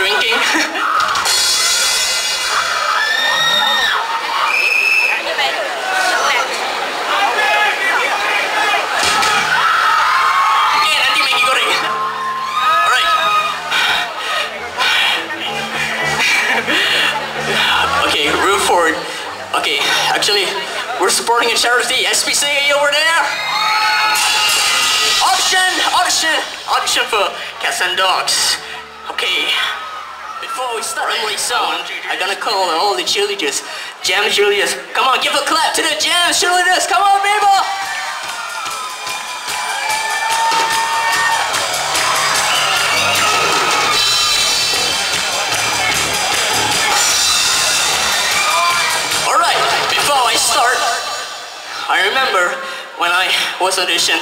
drinking. Okay, actually, we're supporting a charity, SPCA over there. Option, option, option for cats and dogs. Okay. Before we start Emily song, I'm gonna call on all the cheerleaders. Jam cheerleaders. Come on, give a clap to the jam cheerleaders. Come on, people. Alright, before I start, I remember when I was audition